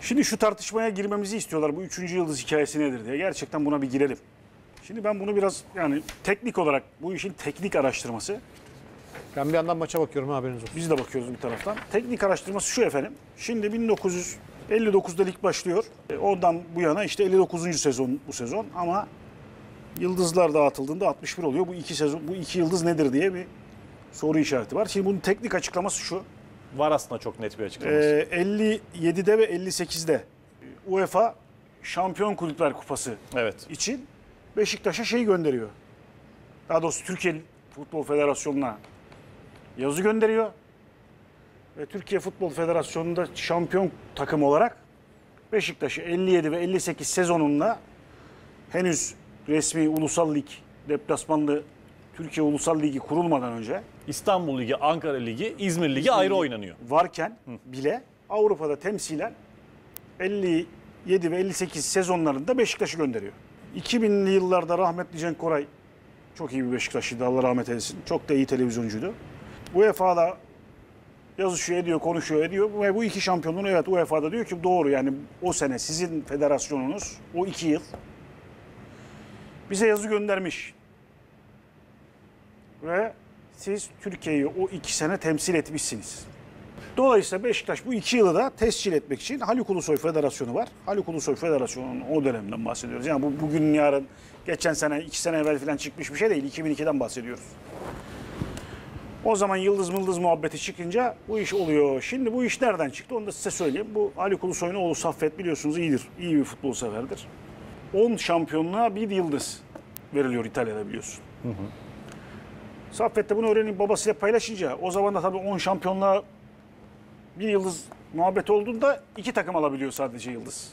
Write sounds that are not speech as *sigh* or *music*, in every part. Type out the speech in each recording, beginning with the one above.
Şimdi şu tartışmaya girmemizi istiyorlar. Bu üçüncü yıldız hikayesi nedir diye. Gerçekten buna bir girelim. Şimdi ben bunu biraz yani teknik olarak bu işin teknik araştırması. Ben bir yandan maça bakıyorum haberiniz olsun. Biz de bakıyoruz bir taraftan. Teknik araştırması şu efendim. Şimdi 1959'da lig başlıyor. E, Oradan bu yana işte 59. sezon bu sezon ama yıldızlar dağıtıldığında 61 oluyor. Bu iki sezon bu iki yıldız nedir diye bir soru işareti var. Şimdi bunun teknik açıklaması şu. Var aslında çok net bir açıklaması. Ee, 57'de ve 58'de UEFA Şampiyon Kulüpler Kupası evet. için Beşiktaş'a şey gönderiyor. Daha doğrusu Türkiye Futbol Federasyonu'na yazı gönderiyor. Ve Türkiye Futbol Federasyonu'nda şampiyon takım olarak Beşiktaş'ı 57 ve 58 sezonunda henüz resmi ulusal lig deplasmanlı Türkiye Ulusal Ligi kurulmadan önce İstanbul Ligi, Ankara Ligi, İzmir Ligi ayrı oynanıyor. varken bile Avrupa'da temsilen 57 ve 58 sezonlarında Beşiktaş'ı gönderiyor. 2000'li yıllarda rahmetli Cenk Koray çok iyi bir Beşiktaşlıydı Allah rahmet eylesin. Çok da iyi televizyoncuydu. UEFA'da yazışıyor ediyor, konuşuyor ediyor ve bu iki şampiyonluğun evet UEFA'da diyor ki doğru yani o sene sizin federasyonunuz o iki yıl bize yazı göndermiş. Ve siz Türkiye'yi o iki sene temsil etmişsiniz. Dolayısıyla Beşiktaş bu iki yılı da tescil etmek için Haluk Ulusoy Federasyonu var. Haluk Ulusoy Federasyonu'nun o dönemden bahsediyoruz. Yani bu bugün yarın, geçen sene, iki sene evvel falan çıkmış bir şey değil. 2002'den bahsediyoruz. O zaman yıldız mıldız muhabbeti çıkınca bu iş oluyor. Şimdi bu iş nereden çıktı onu da size söyleyeyim. Bu Haluk Ulusoy'un oğlu Saffet biliyorsunuz iyidir. İyi bir futbol severdir. 10 şampiyonluğa bir yıldız veriliyor İtalya'da biliyorsun. Saffet de bunu öğrenip babasıyla paylaşınca o zaman da tabii 10 şampiyonluğa bir yıldız muhabbet olduğunda iki takım alabiliyor sadece yıldız.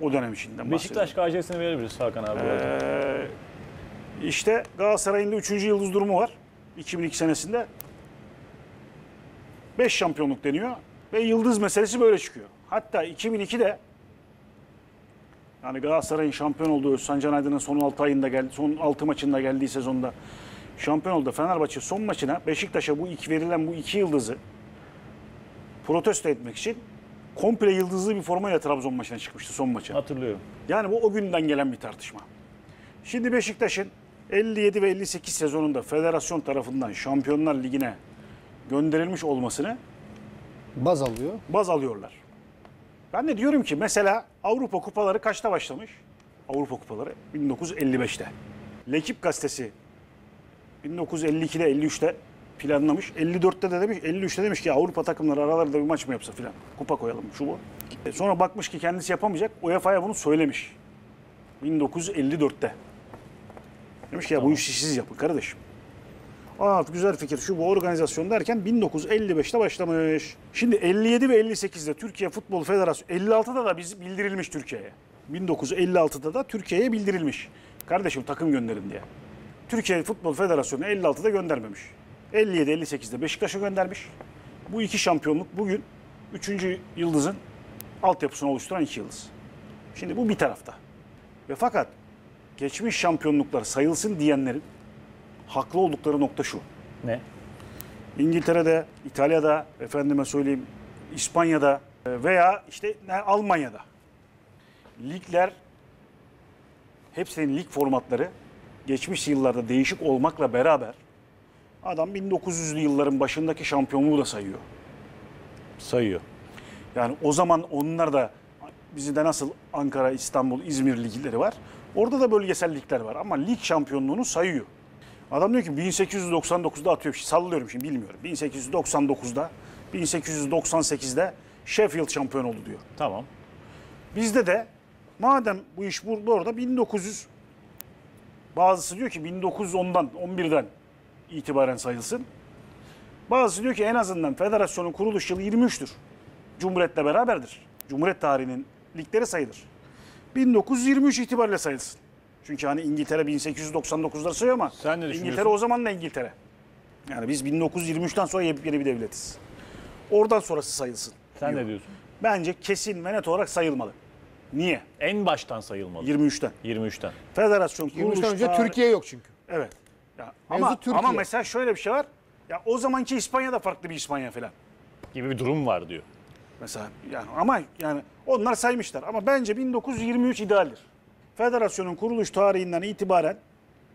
O dönem içinden Beşiktaş KC'sini verebiliriz Hakan abi. Ee, işte Galatasaray'ın da 3. yıldız durumu var. 2002 senesinde 5 şampiyonluk deniyor ve yıldız meselesi böyle çıkıyor. Hatta 2002'de yani Galatasaray'ın şampiyon olduğu Özcan Can Aydın'ın son 6 ayında geldi, son 6 maçında geldiği sezonda şampiyon oldu. Fenerbahçe son maçına Beşiktaş'a bu iki verilen bu iki yıldızı protesto etmek için komple yıldızlı bir formayla Trabzon maçına çıkmıştı son maça. Hatırlıyorum. Yani bu o günden gelen bir tartışma. Şimdi Beşiktaş'ın 57 ve 58 sezonunda federasyon tarafından Şampiyonlar Ligi'ne gönderilmiş olmasını Baz alıyor. baz alıyorlar. Ben de diyorum ki mesela Avrupa kupaları kaçta başlamış? Avrupa kupaları 1955'te. Lekip gazetesi 1952'de 53'te planlamış. 54'te de demiş, 53'te demiş ki Avrupa takımları aralarında bir maç mı yapsa filan. Kupa koyalım şu bu. E, Sonra bakmış ki kendisi yapamayacak. UEFA'ya bunu söylemiş. 1954'te. Demiş ki ya bu işi siz yapın kardeşim. Aa güzel fikir şu bu organizasyon derken 1955'te başlamış. Şimdi 57 ve 58'de Türkiye Futbol Federasyonu 56'da da biz bildirilmiş Türkiye'ye. 1956'da da Türkiye'ye bildirilmiş. Kardeşim takım gönderin diye. Türkiye Futbol Federasyonu 56'da göndermemiş. 57-58'de Beşiktaş'a göndermiş. Bu iki şampiyonluk bugün 3. yıldızın altyapısını oluşturan iki yıldız. Şimdi bu bir tarafta. Ve fakat geçmiş şampiyonluklar sayılsın diyenlerin haklı oldukları nokta şu. Ne? İngiltere'de, İtalya'da, efendime söyleyeyim İspanya'da e, veya işte Almanya'da ligler hepsinin lig formatları geçmiş yıllarda değişik olmakla beraber adam 1900'lü yılların başındaki şampiyonluğu da sayıyor. Sayıyor. Yani o zaman onlar da bizde nasıl Ankara, İstanbul, İzmir ligleri var. Orada da bölgesel ligler var ama lig şampiyonluğunu sayıyor. Adam diyor ki 1899'da atıyor. Sallıyorum şimdi bilmiyorum. 1899'da, 1898'de Sheffield şampiyon oldu diyor. Tamam. Bizde de madem bu iş burada orada 1900 bazısı diyor ki 1910'dan 11'den itibaren sayılsın. Bazısı diyor ki en azından federasyonun kuruluş yılı 23'tür. Cumhuriyetle beraberdir. Cumhuriyet tarihinin ligleri sayılır. 1923 itibariyle sayılsın. Çünkü hani İngiltere 1899'ları sayıyor ama Sen ne? İngiltere o zaman da İngiltere. Yani biz 1923'ten sonra yepyeni bir devletiz. Oradan sonrası sayılsın. Sen diyor. ne diyorsun? Bence kesin ve net olarak sayılmalı. Niye? En baştan sayılmalı. 23'ten. 23'ten. Federasyon kuruluş 23'ten önce tarihi- Türkiye yok çünkü. Evet. Ya, Mevzu ama, Türkiye. ama mesela şöyle bir şey var. Ya o zamanki İspanya da farklı bir İspanya falan. Gibi bir durum var diyor. Mesela yani ama yani onlar saymışlar ama bence 1923 idealdir. Federasyonun kuruluş tarihinden itibaren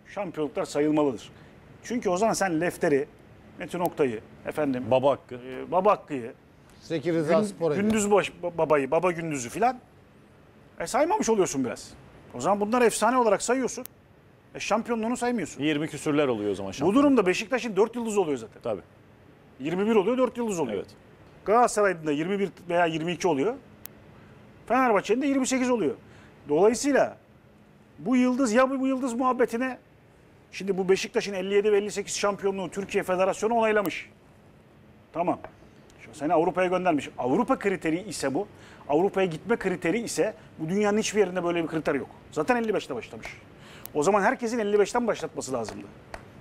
şampiyonluklar sayılmalıdır. Çünkü o zaman sen Lefter'i, Metin Oktay'ı, efendim Baba hakkı. e, Baba Hakkı'yı, Zeki Rıza Gün- Spor'a. Gündüz baş, babayı, Baba Gündüz'ü filan e, saymamış oluyorsun biraz. O zaman bunları efsane olarak sayıyorsun. E, şampiyonluğunu saymıyorsun. 20 küsürler oluyor o zaman Bu durumda Beşiktaş'ın 4 yıldız oluyor zaten. Tabii. 21 oluyor, 4 yıldız oluyor. Evet. Galatasaray'ın da 21 veya 22 oluyor. Fenerbahçe'nin de 28 oluyor. Dolayısıyla bu yıldız ya bu, bu yıldız muhabbetine şimdi bu Beşiktaş'ın 57 ve 58 şampiyonluğu Türkiye Federasyonu onaylamış. Tamam. Seni Avrupa'ya göndermiş. Avrupa kriteri ise bu. Avrupa'ya gitme kriteri ise bu dünyanın hiçbir yerinde böyle bir kriter yok. Zaten 55'te başlamış. O zaman herkesin 55'ten başlatması lazımdı.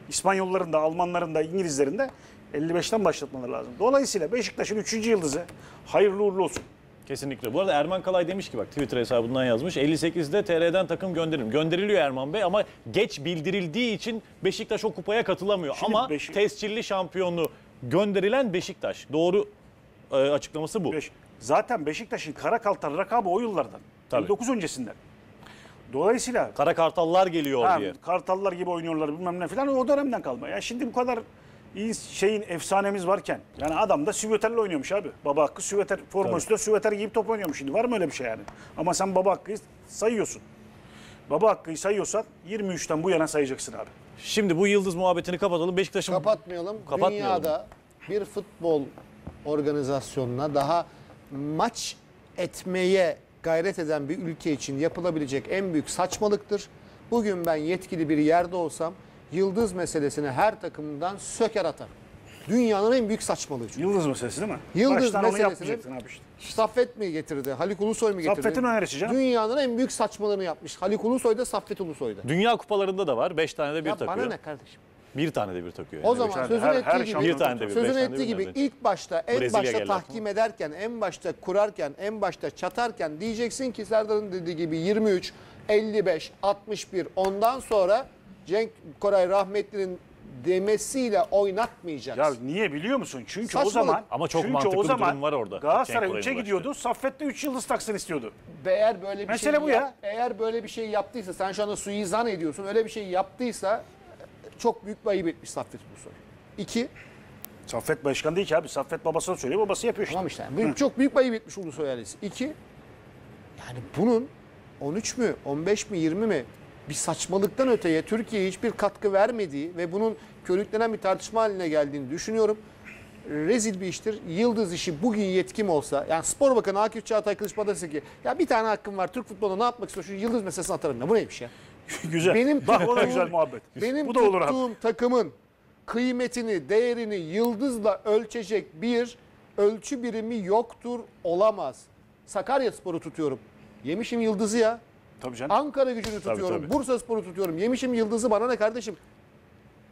İspanyolların da, Almanların da, İngilizlerin de 55'ten başlatmaları lazım. Dolayısıyla Beşiktaş'ın 3. yıldızı hayırlı uğurlu olsun. Kesinlikle. Bu arada Erman Kalay demiş ki bak Twitter hesabından yazmış. 58'de TR'den takım gönderirim. Gönderiliyor Erman Bey ama geç bildirildiği için Beşiktaş o kupaya katılamıyor. Şimdi ama Beşik- tescilli şampiyonluğu gönderilen Beşiktaş. Doğru açıklaması bu. Beş- Zaten Beşiktaş'ın kara kaltar rakabı o yıllardan. Tabii. 9 öncesinden. Dolayısıyla Kara Kartallar geliyor ha, diye. kartallar gibi oynuyorlar bilmem ne falan o dönemden kalma. Ya şimdi bu kadar iyi şeyin efsanemiz varken yani adam da süveterle oynuyormuş abi. Baba Hakkı süveter forma üstüne süveter giyip top oynuyormuş şimdi. Var mı öyle bir şey yani? Ama sen Baba Hakkı'yı sayıyorsun. Baba Hakkı'yı sayıyorsan 23'ten bu yana sayacaksın abi. Şimdi bu yıldız muhabbetini kapatalım. Beşiktaş'ın Kapatmayalım. Kapatmayalım. Dünyada bir futbol organizasyonuna daha maç etmeye gayret eden bir ülke için yapılabilecek en büyük saçmalıktır. Bugün ben yetkili bir yerde olsam yıldız meselesini her takımdan söker atarım. Dünyanın en büyük saçmalığı çünkü. Yıldız meselesi değil mi? Yıldız Baştan meselesini- abi işte. Saffet mi getirdi? Haluk Ulusoy mu getirdi? Saffet'in önerisi canım. Dünyanın en büyük saçmalığını yapmış. Haluk Ulusoy da Saffet Ulusoy da. Dünya kupalarında da var. 5 tane de bir Ya takıyor. bana ne kardeşim? Bir tane de bir takıyor. O yani. zaman sözünü her- ettiği her gibi, Bir tane de bir, sözünü ettiği bir gibi ilk başta en Brezilya başta geldi tahkim ederken, en başta kurarken, en başta çatarken diyeceksin ki Serdar'ın dediği gibi 23, 55, 61 ondan sonra Cenk Koray rahmetlinin demesiyle oynatmayacaksın. Ya niye biliyor musun? Çünkü o Saçmalık. zaman Ama çok çünkü mantıklı o bir zaman durum var orada. Galatasaray Cenk 3'e Koray'ın gidiyordu. Saffet de 3 yıldız taksın istiyordu. Eğer böyle bir Mesele şey bu ya. eğer böyle bir şey yaptıysa sen şu anda suizan ediyorsun. Öyle bir şey yaptıysa çok büyük bir ayıp etmiş Saffet Ulusoy. İki, Saffet başkan değil ki abi. Saffet babasına söylüyor. Babası yapıyor işte. Tamam işte. yani büyük- çok büyük bir ayıp etmiş Ulusoy ailesi. İki, yani bunun 13 mü, 15 mi, 20 mi bir saçmalıktan öteye Türkiye'ye hiçbir katkı vermediği ve bunun körüklenen bir tartışma haline geldiğini düşünüyorum. Rezil bir iştir. Yıldız işi bugün yetkim olsa, yani Spor Bakanı Akif Çağatay Kılıçma dese ki ya bir tane hakkım var Türk futboluna ne yapmak istiyor? Şu yıldız meselesini atarım. Ya bu neymiş ya? *laughs* güzel. Benim Bak o da güzel muhabbet. Benim bu da olur abi. tuttuğum takımın kıymetini, değerini yıldızla ölçecek bir ölçü birimi yoktur, olamaz. Sakarya Sporu tutuyorum. Yemişim yıldızı ya. Tabii canım. Ankara gücünü tutuyorum. tabii. Bursa Sporu tutuyorum. Yemişim yıldızı bana ne kardeşim?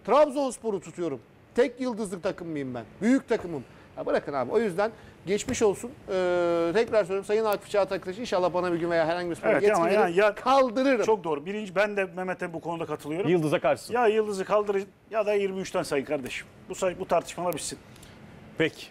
Trabzonspor'u tutuyorum. Tek yıldızlık takım mıyım ben? Büyük takımım. Ya bırakın abi. O yüzden geçmiş olsun. Ee, tekrar söylüyorum Sayın Akif Çağatay Kılıç inşallah bana bir gün veya herhangi bir spor Evet, ama yetki verir, yani ya- kaldırırım. Çok doğru. Birinci ben de Mehmet'e bu konuda katılıyorum. Yıldız'a karşısın. Ya Yıldız'ı kaldırın ya da 23'ten sayın kardeşim. Bu say- bu tartışmalar bitsin. Peki.